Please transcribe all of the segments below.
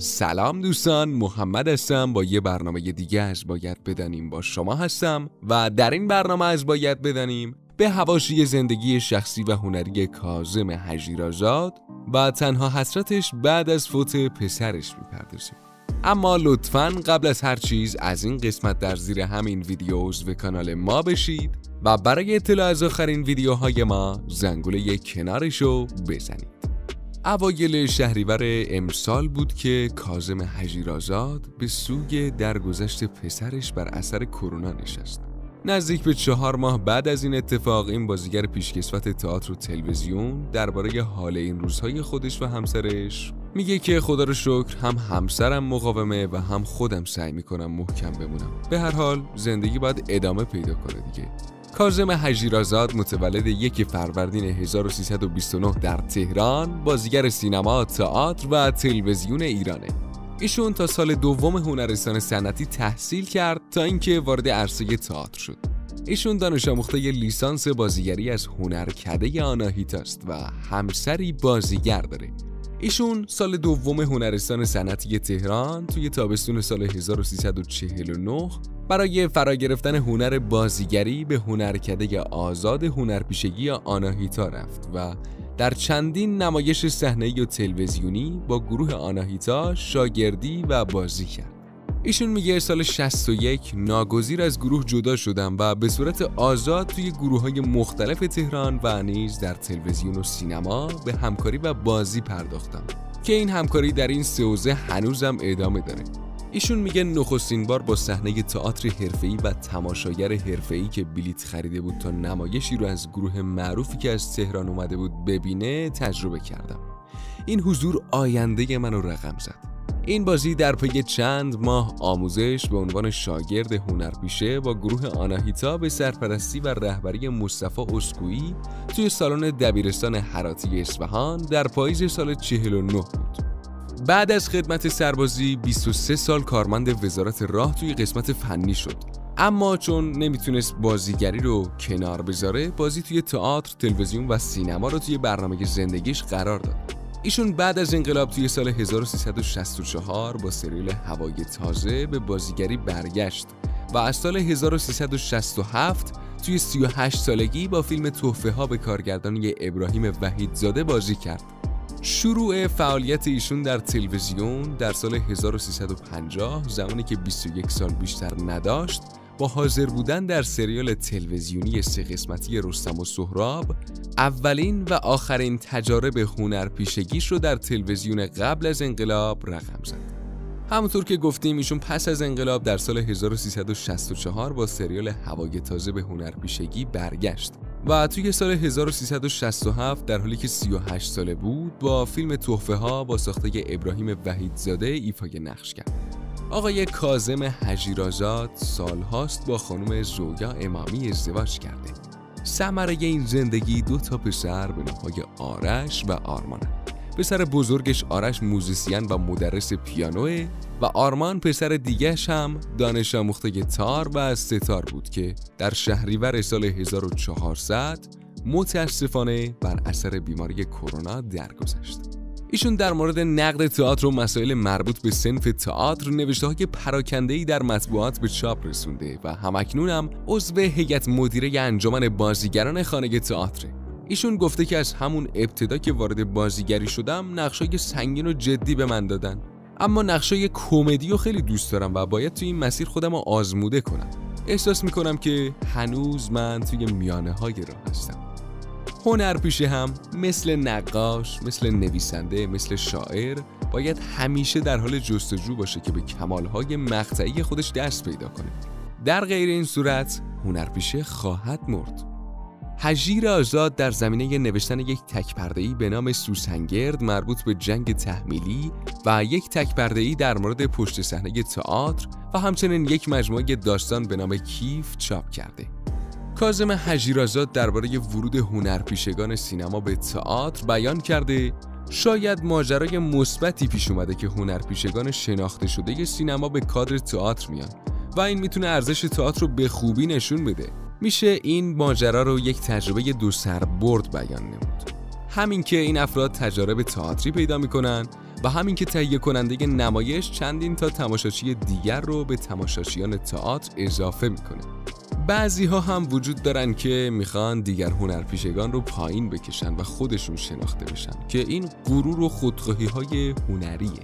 سلام دوستان محمد هستم. با یه برنامه دیگه از باید بدانیم با شما هستم و در این برنامه از باید بدانیم به هواشی زندگی شخصی و هنری کازم حجیرازاد و تنها حسرتش بعد از فوت پسرش می‌پردازیم اما لطفا قبل از هر چیز از این قسمت در زیر همین ویدیو عضو کانال ما بشید و برای اطلاع از آخرین ویدیوهای ما زنگوله کنارشو بزنید. اوایل شهریور امسال بود که کازم حجیرازاد به سوگ درگذشت پسرش بر اثر کرونا نشست. نزدیک به چهار ماه بعد از این اتفاق این بازیگر پیشکسوت تئاتر و تلویزیون درباره حال این روزهای خودش و همسرش میگه که خدا رو شکر هم همسرم مقاومه و هم خودم سعی می‌کنم محکم بمونم به هر حال زندگی باید ادامه پیدا کنه دیگه کازم حجیرازاد متولد یک فروردین 1329 در تهران بازیگر سینما، تئاتر و تلویزیون ایرانه. ایشون تا سال دوم هنرستان صنعتی تحصیل کرد تا اینکه وارد عرصه تئاتر شد. ایشون دانش آموخته لیسانس بازیگری از هنرکده آناهیتاست و همسری بازیگر داره. ایشون سال دوم هنرستان صنعتی تهران توی تابستون سال 1349 برای فرا گرفتن هنر بازیگری به هنرکده آزاد هنرپیشگی آناهیتا رفت و در چندین نمایش صحنه‌ای و تلویزیونی با گروه آناهیتا شاگردی و بازی کرد. ایشون میگه سال 61 ناگزیر از گروه جدا شدم و به صورت آزاد توی گروه های مختلف تهران و نیز در تلویزیون و سینما به همکاری و بازی پرداختم که این همکاری در این سه هنوزم ادامه داره. ایشون میگه نخستین بار با صحنه تئاتر حرفه‌ای و تماشاگر حرفه‌ای که بلیت خریده بود تا نمایشی رو از گروه معروفی که از تهران اومده بود ببینه تجربه کردم. این حضور آینده منو رقم زد. این بازی در پی چند ماه آموزش به عنوان شاگرد هنرپیشه با گروه آناهیتا به سرپرستی و رهبری مصطفی اسکویی توی سالن دبیرستان حراتی اصفهان در پاییز سال 49 بود. بعد از خدمت سربازی 23 سال کارمند وزارت راه توی قسمت فنی شد. اما چون نمی‌تونست بازیگری رو کنار بذاره بازی توی تئاتر، تلویزیون و سینما رو توی برنامه زندگیش قرار داد. ایشون بعد از انقلاب توی سال 1364 با سریال هوای تازه به بازیگری برگشت و از سال 1367 توی 38 سالگی با فیلم توفه ها به کارگردانی ابراهیم وحیدزاده بازی کرد. شروع فعالیت ایشون در تلویزیون در سال 1350 زمانی که 21 سال بیشتر نداشت با حاضر بودن در سریال تلویزیونی سه قسمتی رستم و سهراب اولین و آخرین تجارب هنرپیشگیش رو در تلویزیون قبل از انقلاب رقم زد. همونطور که گفتیم ایشون پس از انقلاب در سال 1364 با سریال هوای تازه به هنرپیشگی برگشت و توی سال 1367 در حالی که 38 ساله بود با فیلم تحفه ها با ساخته ابراهیم وحیدزاده ایفای نقش کرد آقای کازم حجیرازاد سالهاست با خانم زویا امامی ازدواج کرده ثمره این زندگی دو تا پسر به نامهای آرش و آرمان پسر بزرگش آرش موزیسین و مدرس پیانوه و آرمان پسر دیگهش هم دانش آموخته تار و ستار بود که در شهریور سال 1400 متاسفانه بر اثر بیماری کرونا درگذشت. ایشون در مورد نقد تئاتر و مسائل مربوط به سنف تئاتر نوشته های پراکنده در مطبوعات به چاپ رسونده و همکنون هم عضو هیئت مدیره انجمن بازیگران خانه تئاتر. ایشون گفته که از همون ابتدا که وارد بازیگری شدم نقشای سنگین و جدی به من دادن. اما نقشای کمدی رو خیلی دوست دارم و باید توی این مسیر خودم رو آزموده کنم. احساس می‌کنم که هنوز من توی میانه های راه هستم. هنرپیشه هم مثل نقاش، مثل نویسنده، مثل شاعر باید همیشه در حال جستجو باشه که به کمالهای مقطعی خودش دست پیدا کنه در غیر این صورت هنرپیشه خواهد مرد هجیر آزاد در زمینه نوشتن یک تکپردهی به نام سوسنگرد مربوط به جنگ تحمیلی و یک تکپردهی در مورد پشت صحنه تئاتر و همچنین یک مجموعه داستان به نام کیف چاپ کرده. کازم هجیرآزاد درباره ورود هنرپیشگان سینما به تئاتر بیان کرده شاید ماجرای مثبتی پیش اومده که هنرپیشگان شناخته شده سینما به کادر تئاتر میان و این می‌تونه ارزش تئاتر رو به خوبی نشون بده. میشه این ماجرا رو یک تجربه دو سر برد بیان نمود. همین که این افراد تجارب تئاتری پیدا می‌کنن و همین که تهیه کننده نمایش چندین تا تماشاچی دیگر رو به تماشاچیان تئاتر اضافه می‌کنه. بعضی ها هم وجود دارن که می‌خوان دیگر هنرپیشگان رو پایین بکشن و خودشون شناخته بشن که این غرور و خودخواهی های هنریه.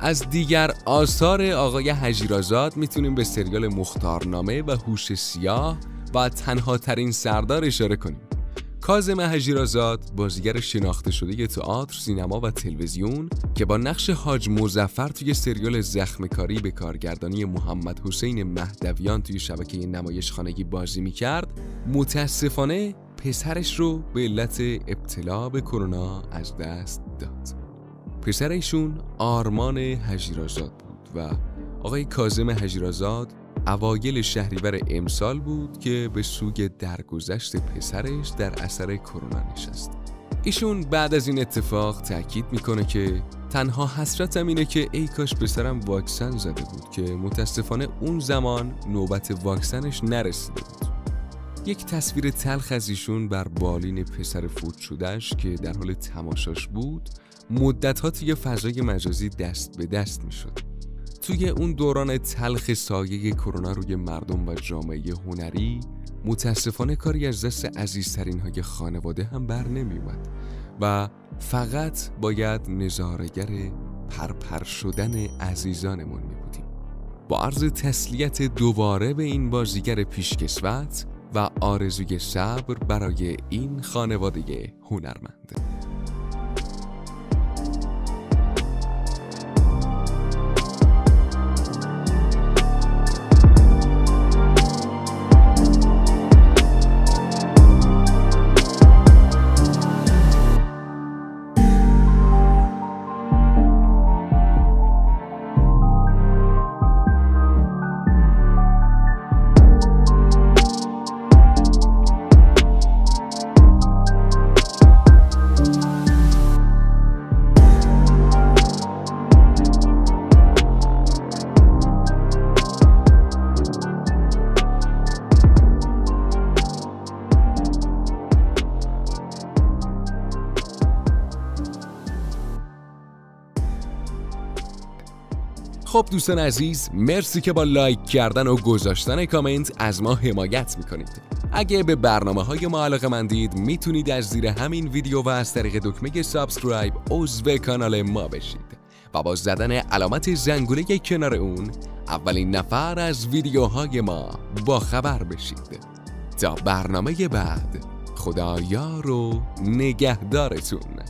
از دیگر آثار آقای هجیرازاد می‌تونیم به سریال مختارنامه و هوش سیاه و تنها ترین سردار اشاره کنیم. کازم هجیرازاد بازیگر شناخته شده تئاتر، سینما و تلویزیون که با نقش حاج مزفر توی سریال زخمکاری به کارگردانی محمد حسین مهدویان توی شبکه نمایش خانگی بازی می‌کرد متاسفانه پسرش رو به علت ابتلا به کرونا از دست داد. پسر ایشون آرمان هجیرازاد بود و آقای کازم هجیرازاد اوایل شهریور امسال بود که به سوگ درگذشت پسرش در اثر کرونا نشست. ایشون بعد از این اتفاق تاکید می‌کنه که تنها حسرتم اینه که ای کاش پسرم واکسن زده بود که متاسفانه اون زمان نوبت واکسنش نرسیده بود. یک تصویر تلخ از ایشون بر بالین پسر فوت شدهش که در حال تماشاش بود مدت توی فضای مجازی دست به دست می‌شد. توی اون دوران تلخ سایه کرونا روی مردم و جامعه هنری متاسفانه کاری از دست عزیزترین های خانواده هم بر نمی اومد و فقط باید نظارگر پرپر شدن عزیزانمون می بودیم با عرض تسلیت دوباره به این بازیگر پیشکسوت و آرزوی صبر برای این خانواده هنرمند. خب دوستان عزیز مرسی که با لایک کردن و گذاشتن کامنت از ما حمایت می‌کنید. اگه به برنامه های ما علاقه مندید می‌تونید از زیر همین ویدیو و از طریق دکمه subscribe عضو کانال ما بشید و با زدن علامت زنگوله کنار اون اولین نفر از ویدیوهای ما با خبر بشید. تا برنامه بعد خدا یار و نگهدارتون.